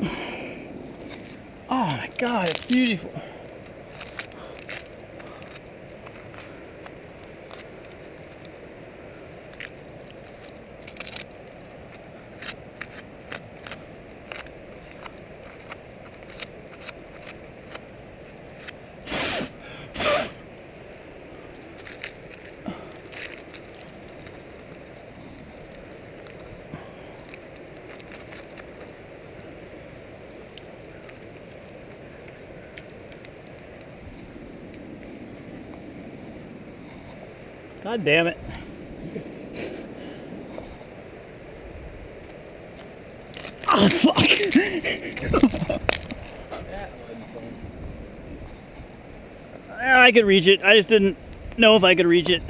Oh my god, it's beautiful. God damn it. Oh fuck! I could reach it. I just didn't know if I could reach it.